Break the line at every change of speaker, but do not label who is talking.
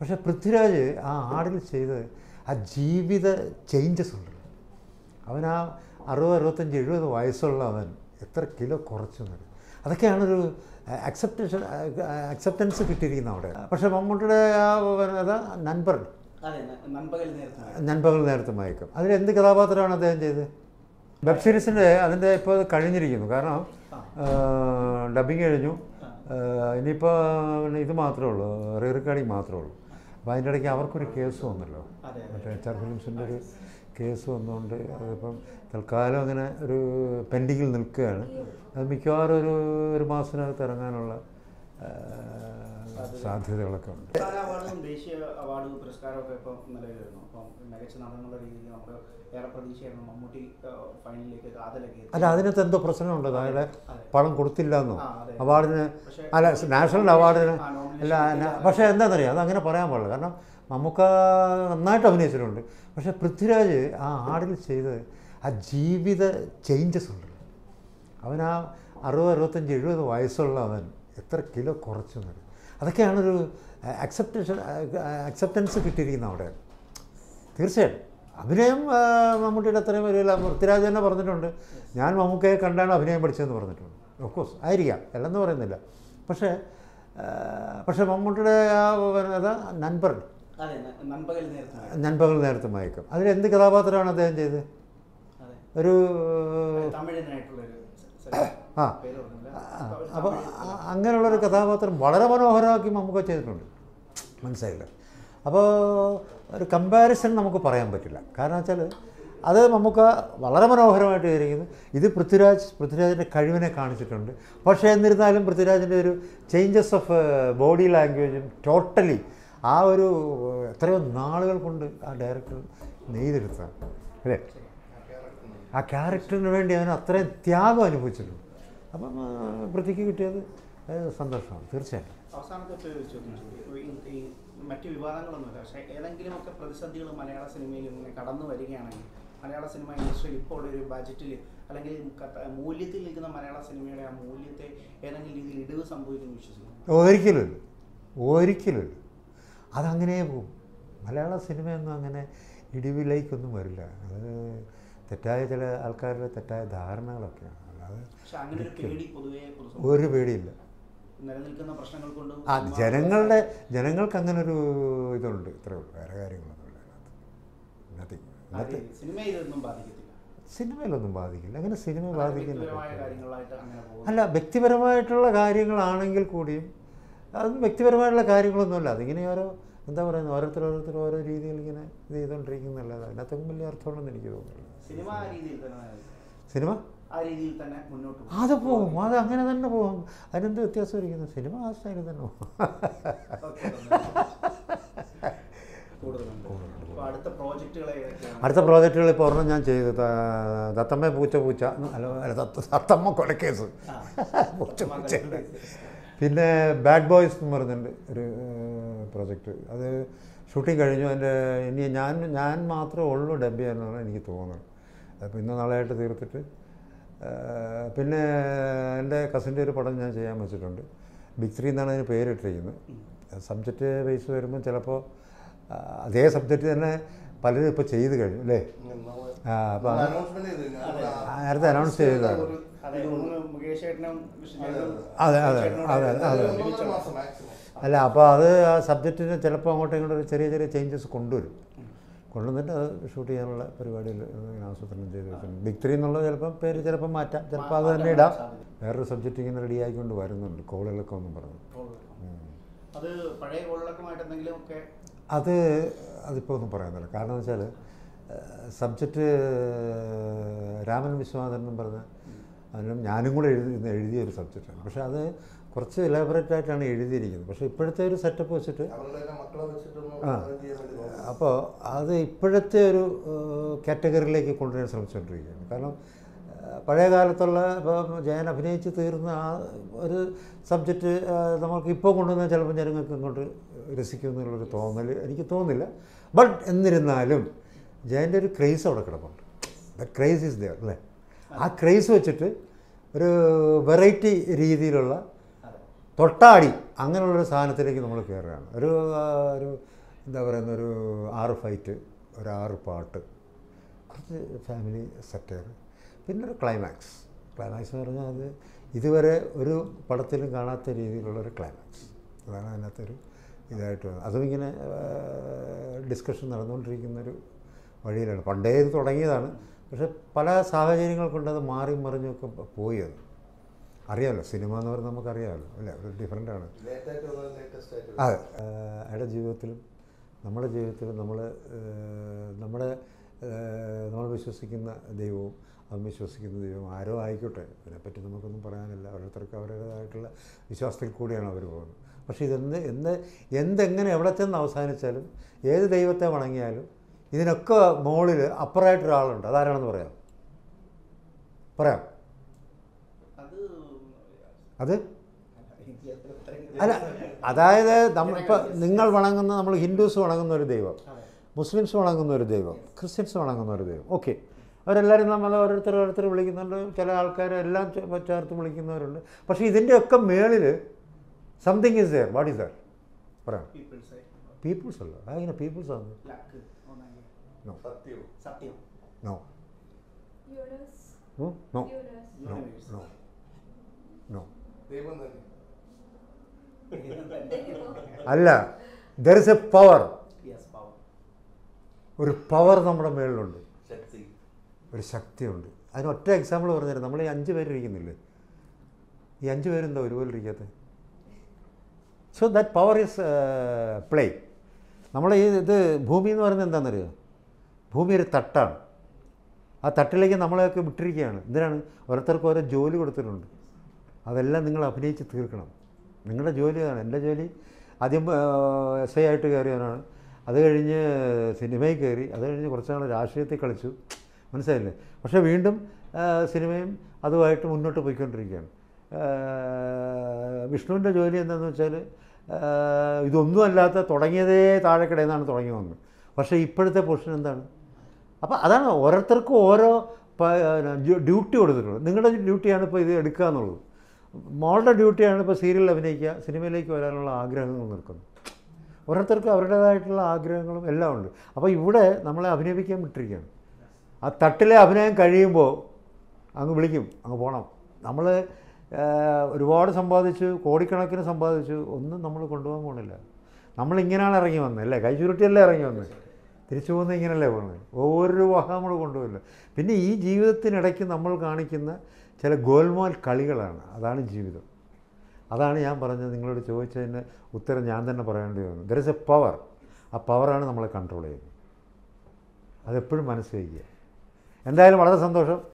പക്ഷേ പൃഥ്വിരാജ് ആ ആടിൽ ചെയ്ത് ആ ജീവിത ചേഞ്ചസ് ഉണ്ടല്ലോ അവൻ ആ അറുപത് അറുപത്തഞ്ച് എഴുപത് വയസ്സുള്ള അവൻ. എത്ര കിലോ കുറച്ചു എന്നൊരു അതൊക്കെയാണൊരു അക്സെപ്റ്റേഷൻ അക്സെപ്റ്റൻസ് കിട്ടിയിരിക്കുന്ന അവിടെ. പക്ഷേ മമ്മൂട്ടിയുടെ ആ നൻപർ
നൻപകൽ. നേരത്തെ
മയക്കം അതിൽ എന്ത് കഥാപാത്രമാണ് അദ്ദേഹം ചെയ്തത്? വെബ് സീരീസിന്റെ അതിന്റെ ഇപ്പോൾ കഴിഞ്ഞിരിക്കുന്നു. കാരണം ഡബിങ് കഴിഞ്ഞു. ഇനിയിപ്പോൾ ഇത് മാത്രമേ ഉള്ളൂ. റീ റെക്കോർഡിങ് മാത്രമേ ഉള്ളൂ. അപ്പോൾ അതിന്റെ ഇടയ്ക്ക് അവർക്കൊരു കേസ് വന്നല്ലോ. മറ്റേ എച്ച് ആർ ഫിലിംസിന്റെ ഒരു കേസ് വന്നുകൊണ്ട് അതിപ്പം തൽക്കാലം അങ്ങനെ ഒരു പെൻഡിങ്ങിൽ നിൽക്കുകയാണ്. അത് മിക്കവാറും ഒരു ഒരു മാസത്തിനകത്ത് ഇറങ്ങാനുള്ള സാധ്യതകളൊക്കെ ഉണ്ട്.
ദേശീയ അവാർഡ് പുരസ്കാരമൊക്കെ ഇപ്പം നിലവിൽ വരുന്നു അപ്പം മികച്ച നടനുള്ള രീതിയിൽ നമുക്ക് ഏറെ പ്രതീക്ഷയായിരുന്നു മമ്മൂട്ടി ഫൈനലിലേക്ക് കാതലൊക്കെ.
അല്ല അതിനകത്ത് എന്തോ പ്രശ്നമുണ്ട്. അയാളെ പണം കൊടുത്തില്ല എന്നോ അവാർഡിന് അല്ല നാഷണൽ അവാർഡിന് അല്ല പക്ഷെ എന്താണെന്നറിയാം അത് അങ്ങനെ പറയാൻ പാടില്ല. കാരണം മമ്മൂക്ക നന്നായിട്ട് അഭിനയിച്ചിട്ടുണ്ട്. പക്ഷെ പൃഥ്വിരാജ് ആ ആടിൽ ചെയ്ത് ആ ജീവിത ചേഞ്ചസ് ഉണ്ട്. അവൻ ആ അറുപത് അറുപത്തഞ്ച് എഴുപത് വയസ്സുള്ള അവൻ എത്ര കിലോ കുറച്ചു എന്നറിയും അതൊക്കെയാണൊരു അക്സെപ്റ്റേഷൻ അക്സെപ്റ്റൻസ് കിട്ടിയിരിക്കുന്നത് അവിടെ. തീർച്ചയായും അഭിനയം മമ്മൂട്ടിയുടെ അത്രയും വരില്ല പൃഥ്വിരാജ് തന്നെ പറഞ്ഞിട്ടുണ്ട്. ഞാൻ മമ്മൂക്കയെ കണ്ടാണ് അഭിനയം പഠിച്ചതെന്ന് പറഞ്ഞിട്ടുണ്ട്. ഓഫ്കോഴ്സ് ആയിരിക്കാം. അല്ലെന്ന് പറയുന്നില്ല. പക്ഷേ പക്ഷേ മമ്മൂട്ടിയുടെ ആ അതാ നൻപർ
നൻപകൽ നേരത്തെ.
മയക്കും അതിൽ എന്ത് കഥാപാത്രമാണ് അദ്ദേഹം ചെയ്തത്? ഒരു ആ. അപ്പോൾ അങ്ങനെയുള്ളൊരു കഥാപാത്രം വളരെ മനോഹരമാക്കി മമ്മൂക്ക ചെയ്തിട്ടുണ്ട്. മനസ്സിലായില്ല. അപ്പോൾ ഒരു കമ്പാരിസൺ നമുക്ക് പറയാൻ പറ്റില്ല. കാരണം വെച്ചാൽ അത് മമ്മൂക്ക വളരെ മനോഹരമായിട്ട് ചെയ്തിരിക്കുന്നു. ഇത് പൃഥ്വിരാജ് പൃഥ്വിരാജിന്റെ കഴിവിനെ കാണിച്ചിട്ടുണ്ട്. പക്ഷേ എന്നിരുന്നാലും പൃഥ്വിരാജിന്റെ ഒരു ചേഞ്ചസ് ഓഫ് ബോഡി ലാംഗ്വേജും ടോട്ടലി ആ ഒരു എത്രയോ നാളുകൾ കൊണ്ട് ആ ഡയറക്ടർ നെയ്തെടുത്താണ് അല്ലേ? ആ ക്യാരക്ടറിന് വേണ്ടി അവൻ അത്രയും ത്യാഗം അനുഭവിച്ചിട്ടുണ്ട്. അപ്പം വൃത്തിക്ക് കിട്ടിയത് സന്തോഷമാണ് തീർച്ചയായിട്ടും.
അവസാനത്തെ ഈ മറ്റു വിവാദങ്ങളൊന്നുമില്ല പക്ഷേ ഏതെങ്കിലുമൊക്കെ പ്രതിസന്ധികൾ മലയാള സിനിമയിൽ ഇങ്ങനെ കടന്നു വരികയാണെങ്കിൽ മലയാള സിനിമ ഇൻഡസ്ട്രിയിൽ ഇപ്പോൾ ഒരു ബജറ്റിൽ അല്ലെങ്കിൽ മൂല്യത്തിൽ നിൽക്കുന്ന മലയാള സിനിമയുടെ ആ മൂല്യത്തെ ഏതെങ്കിലും രീതിയിൽ ഇടിവ് സംഭവിക്കുന്നു വിശ്വസിക്കുന്നു.
ഒരിക്കലുമില്ല. ഒരിക്കലുമില്ല. അതങ്ങനെ പോകും മലയാള സിനിമയൊന്നും അങ്ങനെ ഇടിവിലേക്കൊന്നും വരില്ല. അത് തെറ്റായ ചില ആൾക്കാരുടെ തെറ്റായ ധാരണകളൊക്കെയാണ്.
അങ്ങനെ ഒരു
പേടിയില്ല. ആ ജനങ്ങളുടെ ജനങ്ങൾക്ക് അങ്ങനെ ഒരു ഇതുണ്ട് ഇത്രേ ഉള്ളൂ. വേറെ കാര്യങ്ങളൊന്നുമില്ല അതിനകത്ത്. സിനിമയിലൊന്നും ബാധിക്കില്ല. അങ്ങനെ സിനിമ
ബാധിക്കില്ല.
അല്ല വ്യക്തിപരമായിട്ടുള്ള കാര്യങ്ങളാണെങ്കിൽ കൂടിയും അതൊന്നും വ്യക്തിപരമായിട്ടുള്ള കാര്യങ്ങളൊന്നുമല്ല. അതിങ്ങനെ ഓരോ എന്താ പറയുന്നത് ഓരോരുത്തർ ഓരോരുത്തർ ഓരോ രീതിയിൽ ഇങ്ങനെ ഇത് ചെയ്തുകൊണ്ടിരിക്കുന്നതല്ലാതെ അതിനകത്തൊന്നും വലിയ അർത്ഥമുണ്ടെന്ന് എനിക്ക് തോന്നുന്നില്ല.
സിനിമ? ആ രീതിയിൽ തന്നെ മുന്നോട്ട് പോകും.
അത് പോകും. അത് അങ്ങനെ തന്നെ പോകും. അതിനെന്ത് വ്യത്യാസം ഇരിക്കുന്നു? സിനിമ ആ സ്റ്റൈലിൽ തന്നെ പോകും.
അടുത്ത
പ്രോജക്റ്റുകൾ ഇപ്പോൾ ഒരെണ്ണം ഞാൻ ചെയ്തു. ദത്തമ്മ പൂച്ച പൂച്ച. അല്ല അല്ല, തത്തമ്മ കൊലക്കേസ്. പൂച്ച പൂച്ച. പിന്നെ ബാഡ് ബോയ്സ് എന്ന് പറഞ്ഞിട്ടുണ്ട് ഒരു പ്രോജക്റ്റ്. അത് ഷൂട്ടിംഗ് കഴിഞ്ഞു. അതിന്റെ ഇനി ഞാൻ ഞാൻ മാത്രമേ ഉള്ളൂ ഡബ് ചെയ്യാനാണ് എനിക്ക് തോന്നുന്നത് അപ്പോൾ ഇന്ന് നാളെയായിട്ട് തീർത്തിട്ട് പിന്നെ എന്റെ കസിന്റെ ഒരു പടം ഞാൻ ചെയ്യാൻ വെച്ചിട്ടുണ്ട്. ബിഗ് ത്രീ എന്നാണ് അതിന് പേരിട്ടിരിക്കുന്നത്. സബ്ജക്റ്റ് ബേസ് വരുമ്പോൾ ചിലപ്പോൾ അതേ സബ്ജക്റ്റ് തന്നെ പലരും ഇപ്പോൾ ചെയ്ത് കഴിഞ്ഞു അല്ലേ? അപ്പോൾ നേരത്തെ അനൗൺസ് ചെയ്തതാണ്.
അതെ
അതെ അതെ അതെ. അല്ല അപ്പോൾ അത് ആ സബ്ജക്റ്റിന് ചിലപ്പോൾ അങ്ങോട്ടും ഇങ്ങോട്ടും ചെറിയ ചെറിയ ചേഞ്ചസ് കൊണ്ടുവരും. കൊണ്ടുവന്നിട്ട് അത് ഷൂട്ട് ചെയ്യാനുള്ള പരിപാടിയിൽ ആസൂത്രണം ചെയ്ത് വെച്ചിട്ടുണ്ട്. ബിഗ് ത്രീ എന്നുള്ളത് ചിലപ്പോൾ പേര് ചിലപ്പോൾ മാറ്റാം. ചിലപ്പോൾ അത് തന്നെ ഇടാം. വേറൊരു സബ്ജക്റ്റ് ഇങ്ങനെ റെഡി ആയിക്കൊണ്ട് വരുന്നുണ്ട്. കോളുകളൊക്കെ ഒന്നും പറഞ്ഞു.
അത്
അതിപ്പോൾ ഒന്നും പറയാനില്ല കാരണം വെച്ചാൽ സബ്ജക്റ്റ് രാമൻ വിശ്വനാഥൻ എന്നും പറഞ്ഞ അതിനും ഞാനും കൂടെ എഴുതി എഴുതിയ ഒരു സബ്ജക്റ്റാണ് പക്ഷെ അത് കുറച്ച് എലാബറേറ്റ് ആയിട്ടാണ് എഴുതിയിരിക്കുന്നത്. പക്ഷേ ഇപ്പോഴത്തെ ഒരു സെറ്റപ്പ് വെച്ചിട്ട് ആ. അപ്പോൾ അത് ഇപ്പോഴത്തെ ഒരു കാറ്റഗറിയിലേക്ക് കൊണ്ടുവരാൻ ശ്രമിച്ചുകൊണ്ടിരിക്കുകയാണ്. കാരണം പഴയ കാലത്തുള്ള ഇപ്പോൾ ജയൻ അഭിനയിച്ച് തീർന്ന ആ ഒരു സബ്ജക്റ്റ് നമുക്ക് ഇപ്പോൾ കൊണ്ടുവന്നാൽ ചിലപ്പോൾ ജനങ്ങൾക്ക് ഇങ്ങോട്ട് രസിക്കും എന്നുള്ളൊരു തോന്നൽ എനിക്ക് തോന്നുന്നില്ല. ബട്ട് എന്നിരുന്നാലും ജയന്റെ ഒരു ക്രൈസ് അവിടെ കിടപ്പുണ്ട്. ദ ക്രൈസ് ഈസ് ദ അല്ലേ? ആ ക്രൈസ് വെച്ചിട്ട് ഒരു വെറൈറ്റി രീതിയിലുള്ള തൊട്ടാടി അങ്ങനെയുള്ളൊരു സാധനത്തിലേക്ക് നമ്മൾ കയറുകയാണ്. ഒരു ഒരു എന്താ പറയുന്ന ഒരു ആറ് ഫൈറ്റ് ഒരു ആറ് പാട്ട്. കുറച്ച് ഫാമിലി സെറ്റയർ പിന്നെ ഒരു ക്ലൈമാക്സ് ക്ലൈമാക്സ് എന്ന് പറഞ്ഞാൽ അത് ഇതുവരെ ഒരു പടത്തിലും കാണാത്ത രീതിയിലുള്ളൊരു ക്ലൈമാക്സ് അതാണ് അതിനകത്തൊരു ഇതായിട്ട് വന്നത്. അതും ഇങ്ങനെ ഡിസ്കഷൻ നടന്നുകൊണ്ടിരിക്കുന്നൊരു വഴിയിലാണ്. പണ്ടേ ഇത് തുടങ്ങിയതാണ്. പക്ഷെ പല സാഹചര്യങ്ങൾ കൊണ്ട് അത് മാറി മറിഞ്ഞൊക്കെ പോയി അത്. അറിയാമല്ലോ സിനിമ എന്ന് പറഞ്ഞാൽ നമുക്കറിയാമല്ലോ അല്ലേ? ഒരു
ഡിഫറെന്റാണ്
അതെ. അയാളുടെ ജീവിതത്തിലും നമ്മുടെ ജീവിതത്തിലും നമ്മൾ നമ്മുടെ നമ്മൾ വിശ്വസിക്കുന്ന ദൈവവും അവൻ വിശ്വസിക്കുന്ന ദൈവം ആരോ ആയിക്കോട്ടെ. അതിനെപ്പറ്റി നമുക്കൊന്നും പറയാനില്ല. ഓരോരുത്തർക്ക് അവരുടേതായിട്ടുള്ള വിശ്വാസത്തിൽ കൂടിയാണ് അവർ പോകുന്നത്. പക്ഷേ ഇതെന്ത് എന്ത് എന്തെങ്ങനെ എവിടെ ചെന്ന് അവസാനിച്ചാലും ഏത് ദൈവത്തെ വണങ്ങിയാലും ഇതിനൊക്കെ മുകളിൽ അപ്പറായിട്ടൊരാളുണ്ട് അതാരാണെന്ന് പറയാം? പറയാം.
അത്?
അല്ല അതായത് നമ്മൾ ഇപ്പം നിങ്ങൾ വണങ്ങുന്ന നമ്മൾ ഹിന്ദുസ് വണങ്ങുന്ന ഒരു ദൈവം മുസ്ലിംസ് വണങ്ങുന്ന ഒരു ദൈവം ക്രിസ്ത്യൻസ് വണങ്ങുന്ന ഒരു ദൈവം. ഓക്കെ. അവരെല്ലാവരും നമ്മൾ ഓരോരുത്തർ ഓരോരുത്തർ വിളിക്കുന്നുണ്ട്. ചില ആൾക്കാർ എല്ലാം ചേർത്ത് വിളിക്കുന്നവരുണ്ട്. പക്ഷേ ഇതിന്റെയൊക്കെ മേളിൽ something is there what is there പറയാം. പീപ്പിൾസ് അല്ല. അതെങ്ങനെ പീപ്പിൾസ് ആണ്. നോ
സത്യം.
No. No no. No no അല്ല ദർ ഇസ് എ പവർ. ഒരു പവർ നമ്മുടെ മേളിലുണ്ട്.
ശക്തി.
ഒരു ശക്തിയുണ്ട്. അതിന് ഒറ്റ എക്സാമ്പിൾ പറഞ്ഞുതരാം. നമ്മൾ ഈ അഞ്ച് പേരിരിക്കുന്നില്ലേ ഈ അഞ്ച് പേരെന്താ ഒരുപോലെ ഇരിക്കാത്തത് so that power is play നമ്മൾ ഈ ഇത് ഭൂമി എന്ന് പറയുന്നത് എന്താണെന്നറിയോ? ഭൂമി ഒരു തട്ടാണ്. ആ തട്ടിലേക്ക് നമ്മളെയൊക്കെ വിട്ടിരിക്കുകയാണ്. എന്തിനാണ്? ഓരോരുത്തർക്ക് ഓരോ ജോലി കൊടുത്തിട്ടുണ്ട്. അതെല്ലാം നിങ്ങൾ അഭിനയിച്ച് തീർക്കണം. നിങ്ങളുടെ ജോലി അതാണ്. എന്റെ ജോലി ആദ്യം എസ് ഐ ആയിട്ട് കയറിയവനാണ്. അത് കഴിഞ്ഞ് സിനിമയിൽ കയറി. അത് കഴിഞ്ഞ് കുറച്ച് നാൾ രാഷ്ട്രീയത്തിൽ കളിച്ചു. മനസ്സിലായില്ലേ? പക്ഷേ വീണ്ടും സിനിമയും അതുമായിട്ട് മുന്നോട്ട് പോയിക്കൊണ്ടിരിക്കുകയാണ്. വിഷ്ണുവിന്റെ ജോലി എന്താണെന്ന് വെച്ചാൽ ഇതൊന്നുമല്ലാത്ത തുടങ്ങിയതേ താഴെക്കിടയിൽ നിന്നാണ് തുടങ്ങി വന്നത്. പക്ഷേ ഇപ്പോഴത്തെ പൊസിഷൻ എന്താണ്? അപ്പോൾ അതാണ് ഓരോരുത്തർക്കും ഓരോ ഡ്യൂട്ടി കൊടുത്തിട്ടുള്ളത്. നിങ്ങളുടെ ഡ്യൂട്ടിയാണ് ഇപ്പോൾ ഇത് എടുക്കുക എന്നുള്ളത്. മോളുടെ ഡ്യൂട്ടിയാണ് ഇപ്പോൾ സീരിയലിൽ അഭിനയിക്കുക സിനിമയിലേക്ക് വരാനുള്ള ആഗ്രഹങ്ങൾ നിൽക്കുന്നു. ഓരോരുത്തർക്കും അവരുടേതായിട്ടുള്ള ആഗ്രഹങ്ങളും എല്ലാം ഉണ്ട്. അപ്പോൾ ഇവിടെ നമ്മളെ അഭിനയിപ്പിക്കാൻ വിട്ടിരിക്കുകയാണ്. ആ തട്ടിലെ അഭിനയം കഴിയുമ്പോൾ അങ്ങ് വിളിക്കും അങ്ങ് പോകണം നമ്മൾ ഒരുപാട് സമ്പാദിച്ചു കോടിക്കണക്കിന് സമ്പാദിച്ചു ഒന്നും നമ്മൾ കൊണ്ടുപോകാൻ പോകണില്ല നമ്മളിങ്ങനെയാണ് ഇറങ്ങി വന്നത് അല്ലേ? കൈ ചുരുട്ടിയല്ലേ ഇറങ്ങി വന്നത്? തിരിച്ചു പോകുന്നത് ഇങ്ങനെയല്ലേ പോകുന്നത് ഓരോ വക നമ്മൾ കൊണ്ടുപോയില്ല? പിന്നെ ഈ ജീവിതത്തിനിടയ്ക്ക് നമ്മൾ കാണിക്കുന്ന ചില ഗോൽമാൽ കളികളാണ്. അതാണ് ജീവിതം. അതാണ് ഞാൻ പറഞ്ഞത് നിങ്ങളോട് ചോദിച്ചതിന് ഉത്തരം ഞാൻ തന്നെ പറയേണ്ടി വന്നു. ദർ ഇസ് എ പവർ ആ പവറാണ് നമ്മളെ കൺട്രോൾ ചെയ്യുന്നത്. അതെപ്പോഴും മനസ്സിൽ എന്തായാലും വളരെ സന്തോഷം.